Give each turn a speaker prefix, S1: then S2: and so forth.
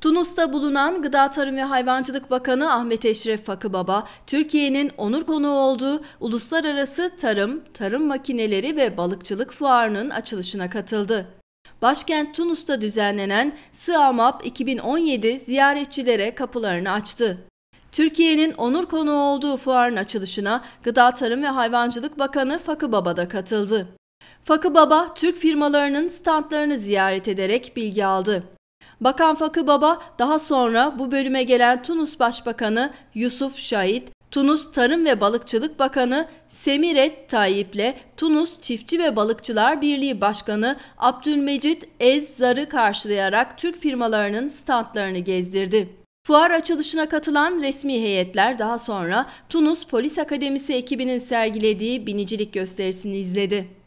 S1: Tunus'ta bulunan Gıda Tarım ve Hayvancılık Bakanı Ahmet Eşref Fakıbaba, Türkiye'nin onur konuğu olduğu Uluslararası Tarım, Tarım Makineleri ve Balıkçılık Fuarı'nın açılışına katıldı. Başkent Tunus'ta düzenlenen SİAMAP 2017 ziyaretçilere kapılarını açtı. Türkiye'nin onur konuğu olduğu fuarın açılışına Gıda Tarım ve Hayvancılık Bakanı Fakıbaba da katıldı. Fakıbaba, Türk firmalarının standlarını ziyaret ederek bilgi aldı. Bakan Fakı Baba daha sonra bu bölüme gelen Tunus Başbakanı Yusuf Şahit, Tunus Tarım ve Balıkçılık Bakanı Semiret Tayyip'le Tunus Çiftçi ve Balıkçılar Birliği Başkanı Abdülmecit Ez Zar'ı karşılayarak Türk firmalarının standlarını gezdirdi. Fuar açılışına katılan resmi heyetler daha sonra Tunus Polis Akademisi ekibinin sergilediği binicilik gösterisini izledi.